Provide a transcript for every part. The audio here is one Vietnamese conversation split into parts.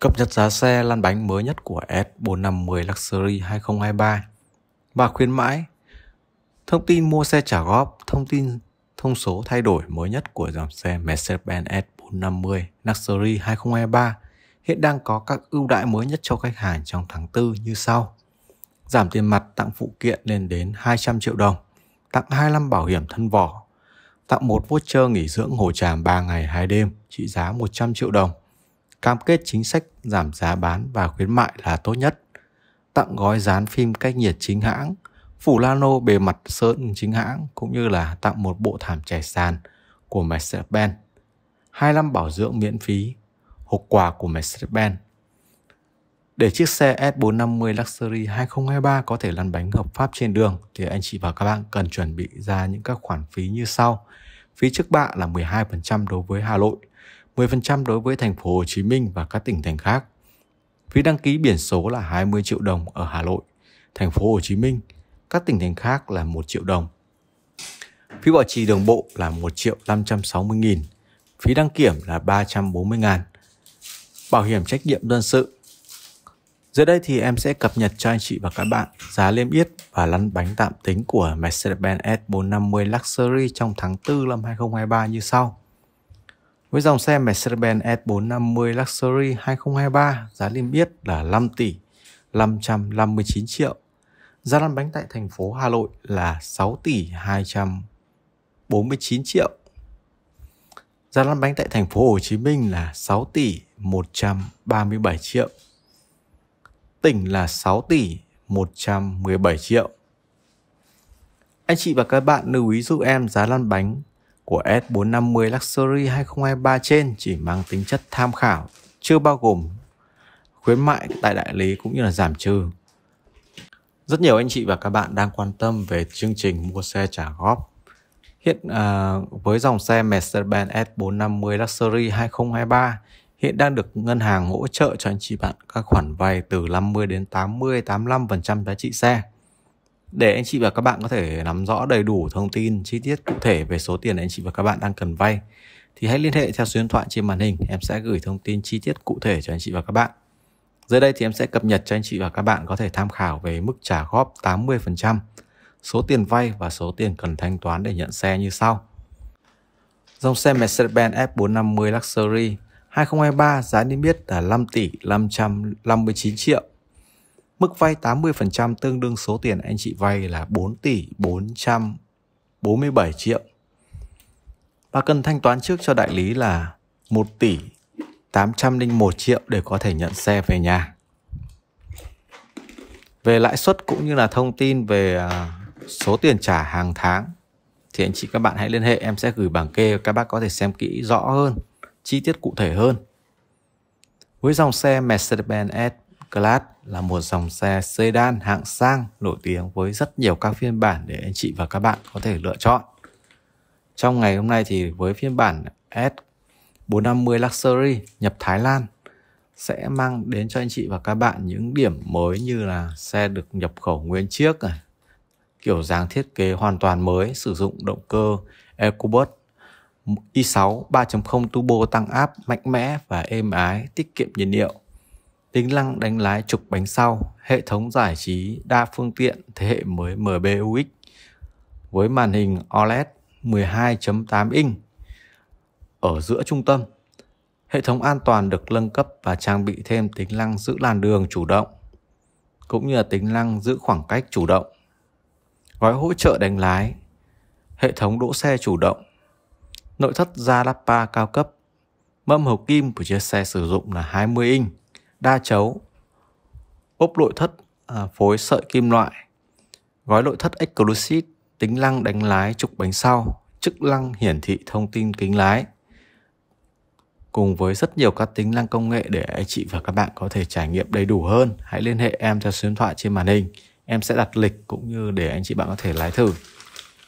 Cập nhật giá xe lăn bánh mới nhất của S450 Luxury 2023 và khuyến mãi. Thông tin mua xe trả góp, thông tin thông số thay đổi mới nhất của dòng xe Mercedes-Benz S450 Luxury 2023 hiện đang có các ưu đãi mới nhất cho khách hàng trong tháng 4 như sau. Giảm tiền mặt tặng phụ kiện lên đến 200 triệu đồng, tặng 25 bảo hiểm thân vỏ, tặng một voucher nghỉ dưỡng Hồ Tràm 3 ngày 2 đêm trị giá 100 triệu đồng – cam kết chính sách giảm giá bán và khuyến mại là tốt nhất. Tặng gói dán phim cách nhiệt chính hãng, phủ lano bề mặt sơn chính hãng cũng như là tặng một bộ thảm trải sàn của Mercedes-Benz. 25 bảo dưỡng miễn phí, hộp quà của Mercedes-Benz. Để chiếc xe S450 Luxury 2023 có thể lăn bánh hợp pháp trên đường thì anh chị và các bạn cần chuẩn bị ra những các khoản phí như sau. Phí trước bạ là 12% đối với Hà Nội, 10% đối với thành phố Hồ Chí Minh và các tỉnh thành khác. Phí đăng ký biển số là 20 triệu đồng ở Hà Nội, thành phố Hồ Chí Minh, các tỉnh thành khác là 1 triệu đồng. Phí bảo trì đường bộ là 1 triệu 560 nghìn, phí đăng kiểm là 340 ngàn. Bảo hiểm trách nhiệm dân sự dưới đây thì em sẽ cập nhật cho anh chị và các bạn giá liêm yết và lăn bánh tạm tính của Mercedes-Benz S450 Luxury trong tháng 4 năm 2023 như sau. Với dòng xe Mercedes-Benz e S450 Luxury 2023, giá niêm yết là 5 tỷ 559 triệu. Giá lăn bánh tại thành phố Hà Nội là 6 tỷ 249 triệu. Giá lăn bánh tại thành phố Hồ Chí Minh là 6 tỷ 137 triệu. Tỉnh là 6 tỷ 117 triệu. Anh chị và các bạn lưu ý giúp em giá lăn bánh của S450 Luxury 2023 trên chỉ mang tính chất tham khảo, chưa bao gồm khuyến mại tại đại lý cũng như là giảm trừ. Rất nhiều anh chị và các bạn đang quan tâm về chương trình mua xe trả góp. Hiện à, với dòng xe Mercedes-Benz S450 Luxury 2023 hiện đang được ngân hàng hỗ trợ cho anh chị bạn các khoản vay từ 50 đến 80 85% giá trị xe. Để anh chị và các bạn có thể nắm rõ đầy đủ thông tin chi tiết cụ thể về số tiền anh chị và các bạn đang cần vay thì hãy liên hệ theo số điện thoại trên màn hình, em sẽ gửi thông tin chi tiết cụ thể cho anh chị và các bạn. Dưới đây thì em sẽ cập nhật cho anh chị và các bạn có thể tham khảo về mức trả góp 80%, số tiền vay và số tiền cần thanh toán để nhận xe như sau. Dòng xe Mercedes-Benz F450 Luxury 2023 giá niêm yết là 5 tỷ 559 triệu Mức vay 80% tương đương số tiền anh chị vay là 4 tỷ 447 triệu. Và cần thanh toán trước cho đại lý là 1 tỷ 801 triệu để có thể nhận xe về nhà. Về lãi suất cũng như là thông tin về à, số tiền trả hàng tháng thì anh chị các bạn hãy liên hệ em sẽ gửi bảng kê các bác có thể xem kỹ rõ hơn, chi tiết cụ thể hơn. Với dòng xe Mercedes-Benz S Class là một dòng xe sedan hạng sang nổi tiếng với rất nhiều các phiên bản để anh chị và các bạn có thể lựa chọn. Trong ngày hôm nay thì với phiên bản S450 Luxury nhập Thái Lan sẽ mang đến cho anh chị và các bạn những điểm mới như là xe được nhập khẩu nguyên chiếc này, kiểu dáng thiết kế hoàn toàn mới sử dụng động cơ EcoBoost i6 3.0 turbo tăng áp mạnh mẽ và êm ái tiết kiệm nhiên liệu tính năng đánh lái trục bánh sau, hệ thống giải trí đa phương tiện thế hệ mới MBUX với màn hình OLED 12.8 inch ở giữa trung tâm. Hệ thống an toàn được nâng cấp và trang bị thêm tính năng giữ làn đường chủ động cũng như là tính năng giữ khoảng cách chủ động. Gói hỗ trợ đánh lái, hệ thống đỗ xe chủ động, nội thất Zalapa cao cấp, mâm hộp kim của chiếc xe sử dụng là 20 inch đa chấu, ốp nội thất à, phối sợi kim loại, gói nội thất Exclusive, tính năng đánh lái trục bánh sau, chức năng hiển thị thông tin kính lái, cùng với rất nhiều các tính năng công nghệ để anh chị và các bạn có thể trải nghiệm đầy đủ hơn. Hãy liên hệ em theo số điện thoại trên màn hình. Em sẽ đặt lịch cũng như để anh chị bạn có thể lái thử.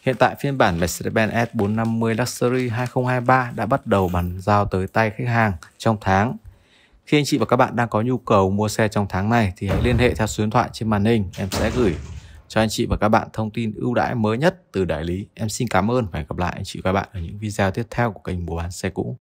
Hiện tại phiên bản Mercedes-Benz S450 Luxury 2023 đã bắt đầu bàn giao tới tay khách hàng trong tháng khi anh chị và các bạn đang có nhu cầu mua xe trong tháng này thì hãy liên hệ theo số điện thoại trên màn hình. Em sẽ gửi cho anh chị và các bạn thông tin ưu đãi mới nhất từ đại lý. Em xin cảm ơn và hẹn gặp lại anh chị và các bạn ở những video tiếp theo của kênh mua bán xe cũ.